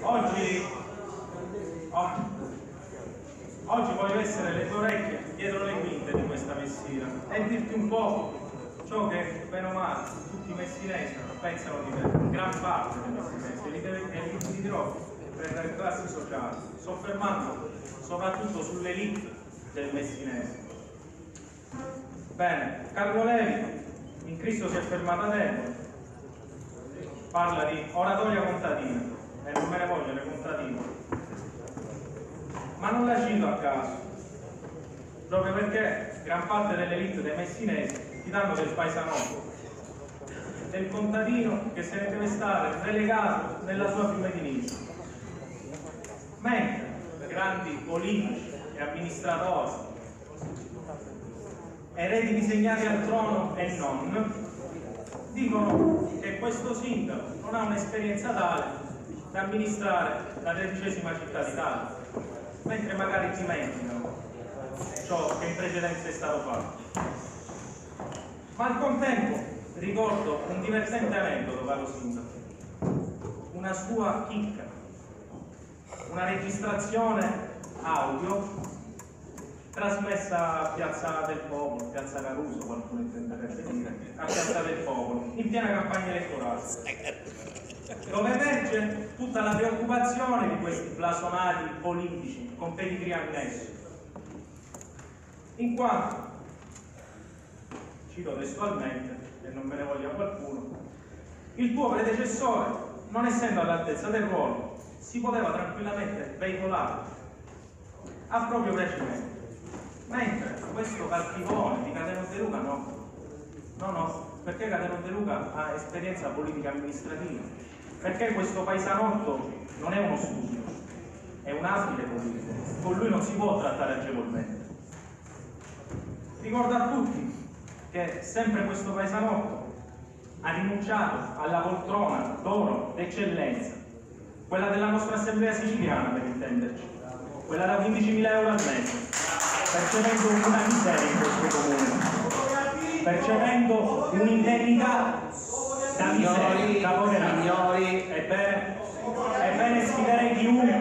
Oggi, oggi, oggi voglio essere le tue orecchie dietro le quinte di questa Messina e dirti un po' ciò che, bene o male, tutti i messinesi pensano di te, gran parte dei messinesi, e li, dirò per le classi sociali, soffermando soprattutto sull'elite del messinese. Bene, Carlo Levi, in Cristo si è fermato a tempo, parla di oratoria contadina e non me ne voglio le contadine ma non la cito a caso. Proprio perché gran parte dell'elite dei messinesi ti danno del paesanotto del contadino che se ne deve stare relegato nella sua fiume di Nice mentre grandi politici e amministratori eredi disegnati al trono e non dicono che questo sindaco non ha un'esperienza tale da amministrare la tredicesima città d'Italia, mentre magari dimenticano ciò che in precedenza è stato fatto. Ma al contempo ricordo un divertente aneddoto, caro sindaco, una sua chicca, una registrazione audio trasmessa a Piazza del Popolo, Piazza Caruso, qualcuno intenderebbe dire, a Piazza del Popolo, in piena campagna elettorale, dove emerge tutta la preoccupazione di questi blasonati politici con pedigree annesso, in quanto, cito testualmente, e non me ne voglia qualcuno, il tuo predecessore, non essendo all'altezza del ruolo, si poteva tranquillamente veicolare a proprio piacimento. Mentre questo cattivone di Cateno De Luca no. No, no, perché Cateno De Luca ha esperienza politica amministrativa. Perché questo paesanotto non è uno studio, è un abile politico. Con lui non si può trattare agevolmente. Ricordo a tutti che sempre questo paesanotto ha rinunciato alla poltrona d'oro d'eccellenza, quella della nostra assemblea siciliana per intenderci, quella da 15.000 euro al mese, percependo una miseria in questo comune, percependo un'indennità miseria, povertà. signori, Ebbene, ebbene sfiderei chiunque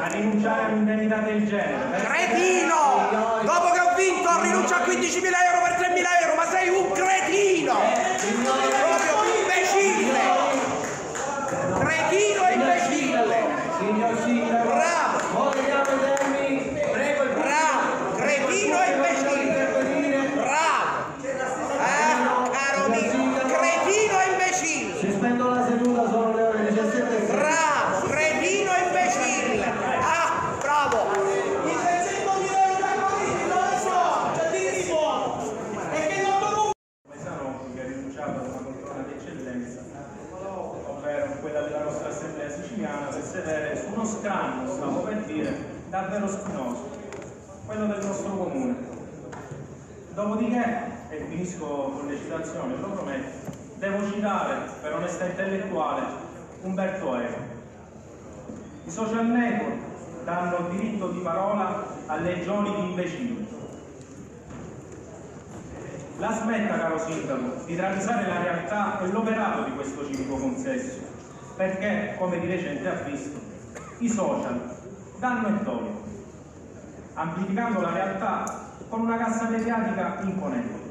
a rinunciare a un'indennità del genere. per- Cretino! Dopo che ho vinto ho rinunciato a 15.000 euro per 3.000 euro, ma sei un cretino! Proprio imbecille! Cretino e imbecille! signor Sindaco, Bravo! vogliamo i termini, prego il Bravo! Cretino e imbecille! intervenire, Bravo! Eh, caro mio! Cretino e imbecille! sospendo la seduta, sono le ore 17 Bravo! Cretino e imbecille! Ah, bravo! Paesano che ha rinunciato ad una poltrona d'eccellenza, ovvero quella della nostra siciliana, per sedere su uno scranno, stavo per dire, davvero spinoso, quello del nostro comune. Dopodiché, e finisco con le citazioni, lo prometto, devo citare per onestà intellettuale Umberto Eco. I social network danno diritto di parola a legioni di imbecilli. La smetta, caro sindaco, di travisare la realtà e l'operato di questo civico consesso, perché, come di recente ha visto, i social danno e tolgono, amplificando la realtà con una cassa mediatica imponente.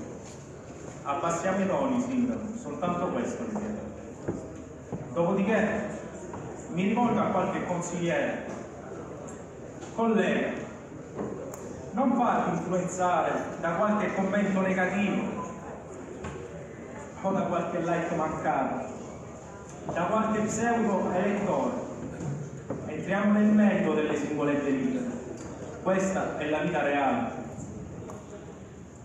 Abbassiamo i toni, sindaco, soltanto questo vi chiedo. Dopodiché mi rivolgo a qualche consigliere, collega, non farti influenzare da qualche commento negativo o da qualche like mancato, da qualche pseudo elettore. Entriamo nel merito delle singole delibere. Questa è la vita reale.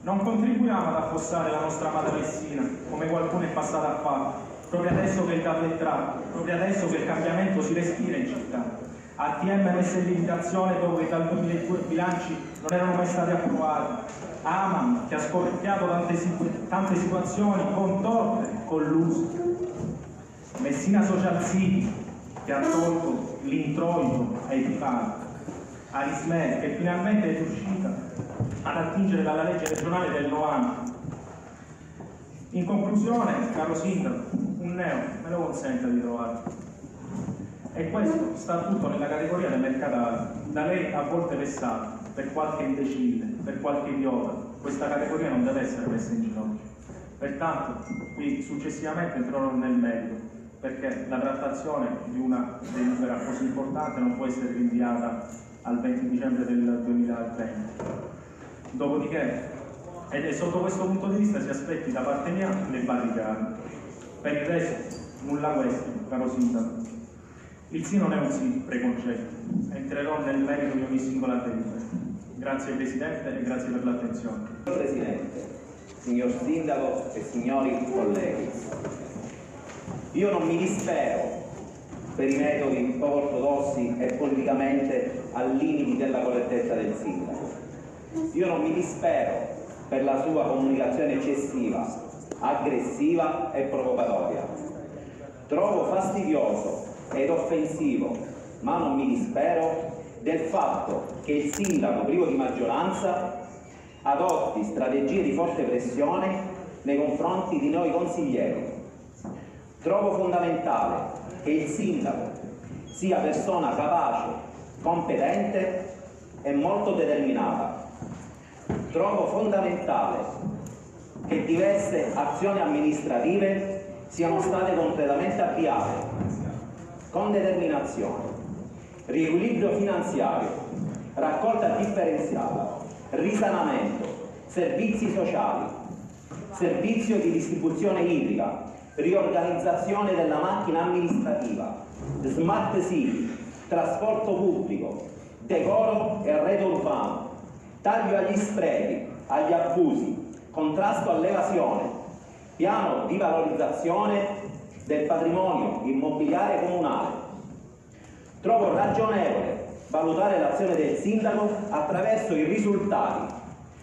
Non contribuiamo ad affossare la nostra amata Messina, come qualcuno è passato a fare, proprio adesso che il capo è tratto, proprio adesso che il cambiamento si respira in città. ATM messe in limitazione dopo che dal 2002 i bilanci non erano mai stati approvati. Aman che ha scoperchiato tante, tante situazioni contorte, colluse. Messina Social City che ha tolto l'introito ai privati. Arismet che finalmente è riuscita ad attingere dalla legge regionale del 90. In conclusione, caro sindaco, un neo me lo consenta di trovare. E questo sta tutto nella categoria del mercato da lei a volte vessato per qualche imbecille, per qualche idiota. Questa categoria non deve essere messa in ginocchio. Pertanto, qui successivamente entrerò nel merito, perché la trattazione di una delibera così importante non può essere rinviata al 20 dicembre del 2020. Dopodiché, ed sotto questo punto di vista si aspetti da parte mia le barricate. Per il resto, nulla questo, caro sindaco. Il sì non è un sì preconcetto, entrerò nel merito di ogni singola delibera. Grazie Presidente e grazie per l'attenzione. Signor Presidente, signor Sindaco e signori colleghi, io non mi dispero per i metodi poco ortodossi e politicamente al limiti della correttezza del Sindaco. Io non mi dispero per la sua comunicazione eccessiva, aggressiva e provocatoria. Trovo fastidioso ed offensivo, ma non mi dispero del fatto che il sindaco privo di maggioranza adotti strategie di forte pressione nei confronti di noi consiglieri. Trovo fondamentale che il sindaco sia persona capace, competente e molto determinata. Trovo fondamentale che diverse azioni amministrative siano state completamente avviate con determinazione riequilibrio finanziario, raccolta differenziata, risanamento, servizi sociali, servizio di distribuzione idrica, riorganizzazione della macchina amministrativa, smart city, trasporto pubblico, decoro e arredo urbano, taglio agli sprechi, agli abusi, contrasto all'evasione, piano di valorizzazione del patrimonio immobiliare comunale, Trovo ragionevole valutare l'azione del sindaco attraverso i risultati,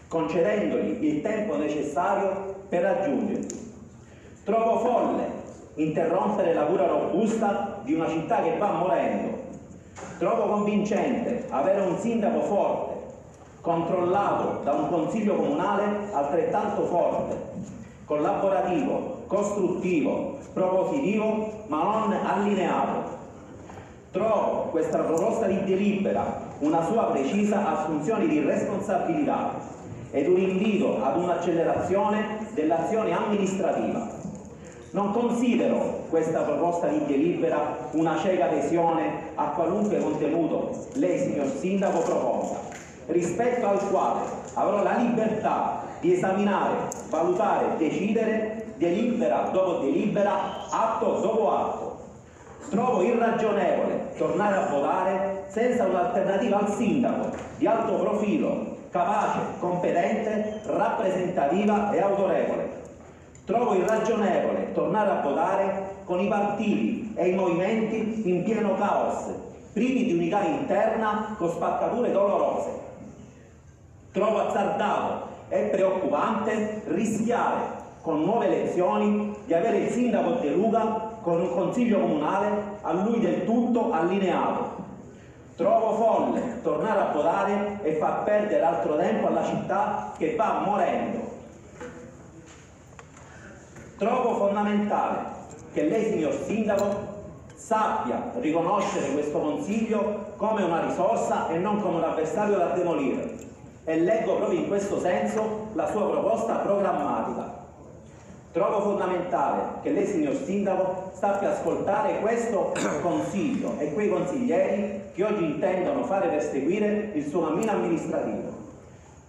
concedendogli il tempo necessario per raggiungerli. Trovo folle interrompere la cura robusta di una città che va morendo. Trovo convincente avere un sindaco forte, controllato da un consiglio comunale altrettanto forte, collaborativo, costruttivo, propositivo, ma non allineato Trovo questa proposta di delibera una sua precisa assunzione di responsabilità ed un invito ad un'accelerazione dell'azione amministrativa. Non considero questa proposta di delibera una cieca adesione a qualunque contenuto lei, signor Sindaco, proponga, rispetto al quale avrò la libertà di esaminare, valutare, decidere delibera dopo delibera, atto dopo atto Trovo irragionevole tornare a votare senza un'alternativa al sindaco di alto profilo, capace, competente, rappresentativa e autorevole. Trovo irragionevole tornare a votare con i partiti e i movimenti in pieno caos, privi di unità interna con spaccature dolorose. Trovo azzardato e preoccupante rischiare con nuove elezioni di avere il sindaco De Luca con un consiglio comunale a lui del tutto allineato. Trovo folle tornare a votare e far perdere altro tempo alla città che va morendo. Trovo fondamentale che lei, signor Sindaco, sappia riconoscere questo Consiglio come una risorsa e non come un avversario da demolire. E leggo proprio in questo senso la sua proposta programmatica. Trovo fondamentale che lei, signor Sindaco, sappia ascoltare questo Consiglio e quei consiglieri che oggi intendono fare perseguire il suo cammino amministrativo.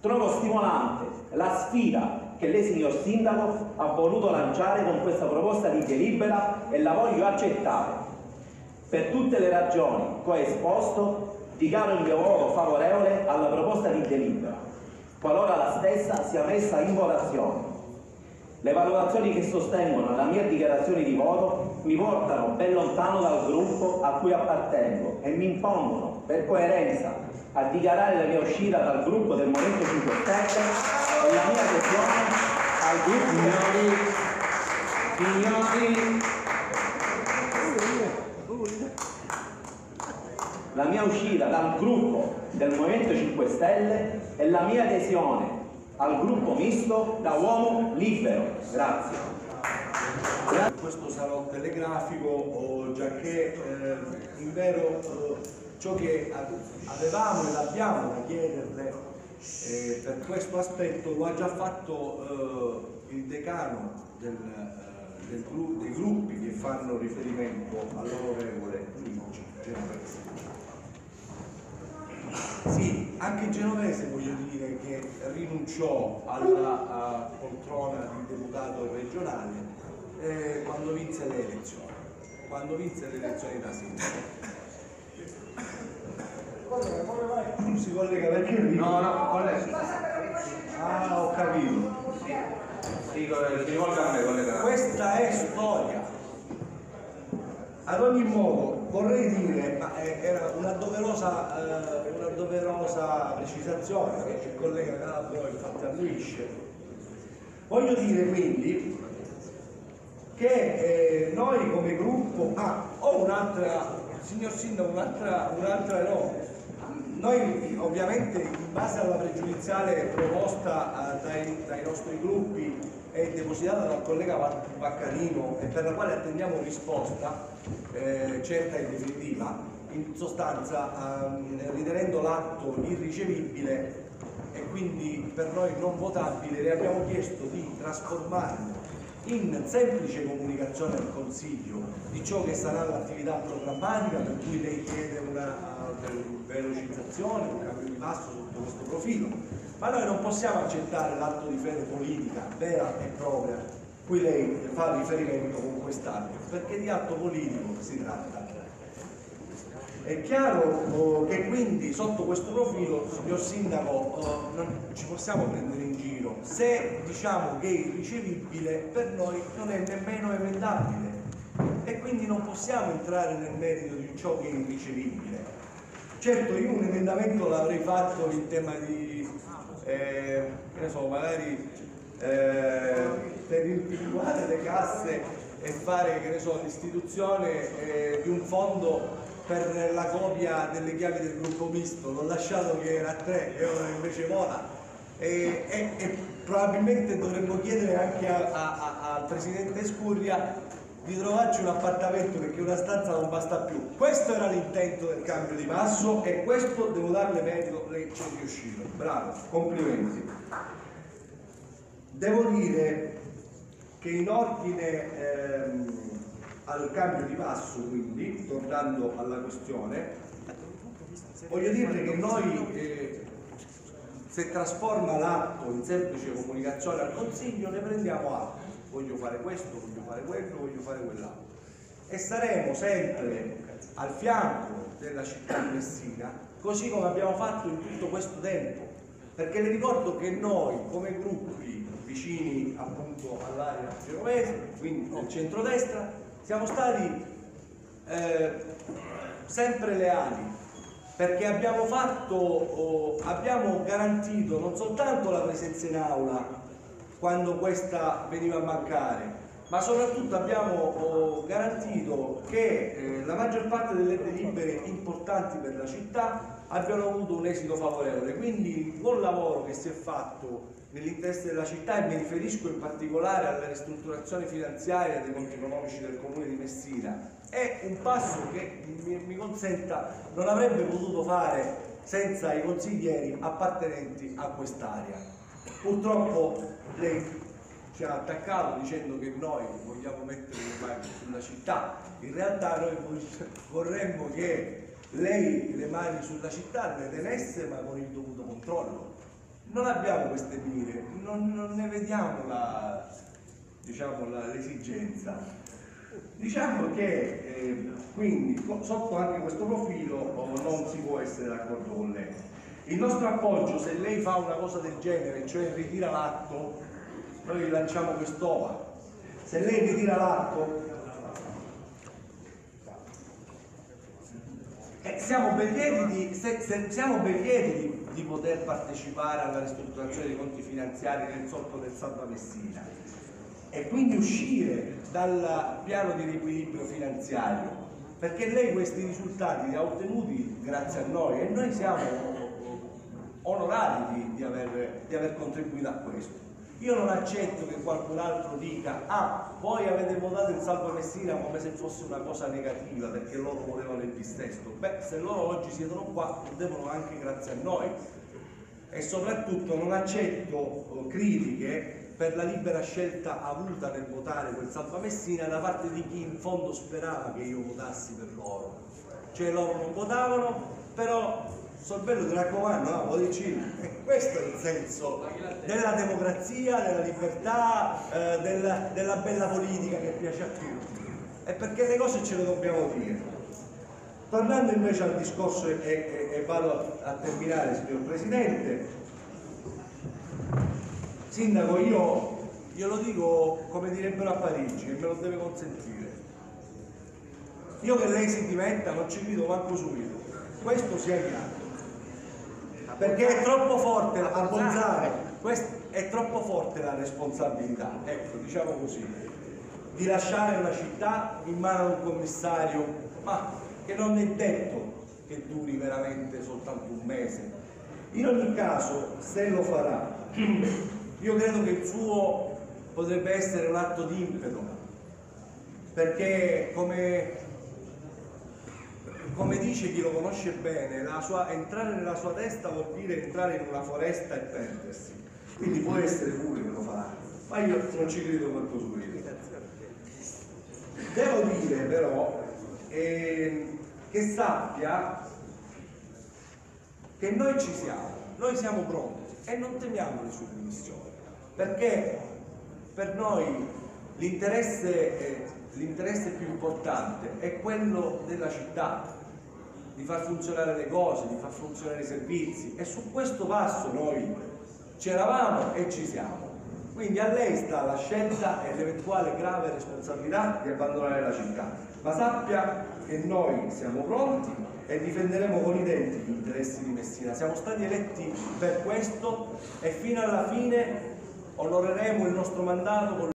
Trovo stimolante la sfida che lei, signor Sindaco, ha voluto lanciare con questa proposta di delibera e la voglio accettare. Per tutte le ragioni che ho esposto, dichiaro il mio voto favorevole alla proposta di delibera, qualora la stessa sia messa in votazione. Le valutazioni che sostengono la mia dichiarazione di voto mi portano ben lontano dal gruppo a cui appartengo e mi impongono, per coerenza, a dichiarare la mia uscita dal gruppo del Movimento 5 Stelle e la mia adesione al gruppo Signori, signori, la mia uscita dal gruppo del Movimento 5 Stelle e la mia adesione al gruppo misto da uomo libero. Grazie. Questo sarò telegrafico, oh, già che eh, in vero eh, ciò che avevamo ed abbiamo da chiederle eh, per questo aspetto lo ha già fatto eh, il decano del, eh, del dei gruppi che fanno riferimento all'onorevole Luigi Genovese. Sì, anche Genovese voglio dire che rinunciò alla poltrona di deputato regionale eh, quando vinse le elezioni, quando vinse le elezioni da sindaco. Non si collega perché io dico- No, no, collega. Ah, ho capito. Si rivolga a me, collega. Questa è storia. Ad ogni modo vorrei dire, ma era una doverosa, eh, una doverosa precisazione che il collega Calabro infatti annuisce. Voglio dire quindi che eh, noi come gruppo, ah, ho un'altra, signor Sindaco, un'altra, un'altra no. Noi ovviamente in base alla pregiudiziale proposta eh, dai, dai nostri gruppi e depositata dal collega Vaccarino e per la quale attendiamo risposta eh, certa e definitiva, in sostanza ehm, ritenendo l'atto irricevibile e quindi per noi non votabile, le abbiamo chiesto di trasformarlo in semplice comunicazione al Consiglio di ciò che sarà l'attività programmatica per cui lei chiede una velocizzazione, un cambio di passo sotto questo profilo, ma noi non possiamo accettare l'atto di fede politica vera e propria cui lei fa riferimento con quest'atto, perché di atto politico si tratta. È chiaro oh, che quindi sotto questo profilo, signor Sindaco, oh, non ci possiamo prendere in giro. Se diciamo che è irricevibile, per noi non è nemmeno emendabile e quindi non possiamo entrare nel merito di ciò che è irricevibile. Certo, io un emendamento l'avrei fatto in tema di, eh, che ne so, magari eh, per individuare le casse e fare, che ne so, l'istituzione eh, di un fondo per la copia delle chiavi del gruppo misto, l'ho lasciato che era a tre e ora invece vola. E, e- e probabilmente dovremmo chiedere anche al Presidente Scurria di trovarci un appartamento perché una stanza non basta più. Questo era l'intento del cambio di passo e questo devo darle merito, lei ci è riuscito. Bravo, complimenti. Devo dire che in ordine ehm, al cambio di passo, quindi, tornando alla questione, voglio dirle che noi, eh, se trasforma l'atto in semplice comunicazione al Consiglio, ne prendiamo atto. Voglio fare questo, voglio fare quello, voglio fare quell'altro. E saremo sempre al fianco della città di Messina, così come abbiamo fatto in tutto questo tempo. Perché le ricordo che noi, come gruppi vicini appunto all'area genovese, quindi del centrodestra, siamo stati eh, sempre leali perché abbiamo fatto, oh, abbiamo garantito non soltanto la presenza in aula quando questa veniva a mancare, ma soprattutto abbiamo oh, garantito che eh, la maggior parte delle delibere importanti per la città abbiano avuto un esito favorevole. Quindi il buon lavoro che si è fatto nell'interesse della città e mi riferisco in particolare alla ristrutturazione finanziaria dei conti economici del comune di Messina è un passo che mi, consenta non avrebbe potuto fare senza i consiglieri appartenenti a quest'area. Purtroppo lei ci ha attaccato dicendo che noi vogliamo mettere le mani sulla città, in realtà noi vorremmo che lei le mani sulla città le tenesse ma con il dovuto controllo. Non abbiamo queste mire, non, non ne vediamo la, diciamo, l'esigenza. Diciamo che eh, quindi sotto anche questo profilo oh, non si può essere d'accordo con lei. Il nostro appoggio, se lei fa una cosa del genere, cioè ritira l'atto, noi lanciamo quest'ova. Se lei ritira l'atto, eh, siamo ben lieti di, se- se- siamo ben lieti di, di poter partecipare alla ristrutturazione dei conti finanziari nel solco del Salva Messina e quindi uscire dal piano di riequilibrio finanziario perché lei questi risultati li ha ottenuti grazie a noi e noi siamo onorati di, di aver, di aver contribuito a questo Io non accetto che qualcun altro dica, ah, voi avete votato il Salvo Messina come se fosse una cosa negativa perché loro volevano il bistesto. Beh, se loro oggi siedono qua, lo devono anche grazie a noi. E soprattutto non accetto eh, critiche per la libera scelta avuta nel votare quel Salva Messina da parte di chi in fondo sperava che io votassi per loro. Cioè loro non votavano, però Sorbello ti raccomando, no, e questo è il senso della democrazia, della libertà, eh, della, della bella politica che piace a tutti. E perché le cose ce le dobbiamo dire. Tornando invece al discorso e, e- e vado a terminare, signor Presidente, Sindaco, io glielo dico come direbbero a Parigi e me lo deve consentire. Io che lei si dimetta non ci grido manco subito, questo sia chiaro. Perché è troppo forte la Bolzano, quest- è troppo forte la responsabilità, ecco, diciamo così, di lasciare una città in mano a un commissario, ma che non è detto che duri veramente soltanto un mese. In ogni caso, se lo farà, io credo che il suo potrebbe essere un atto di impeto, perché come come dice chi lo conosce bene, sua- entrare nella sua testa vuol dire entrare in una foresta e perdersi. Quindi può essere pure che lo farà, ma io non ci credo quanto su Devo dire però eh, che sappia che noi ci siamo, noi siamo pronti e non temiamo le sue dimissioni, perché per noi l'interesse, eh, l'interesse più importante è quello della città, di far funzionare le cose, di far funzionare i servizi e su questo passo noi c'eravamo e ci siamo. Quindi a lei sta la scelta e l'eventuale grave responsabilità di abbandonare la città, ma sappia che noi siamo pronti e difenderemo con i denti gli interessi di Messina. Siamo stati eletti per questo e fino alla fine onoreremo il nostro mandato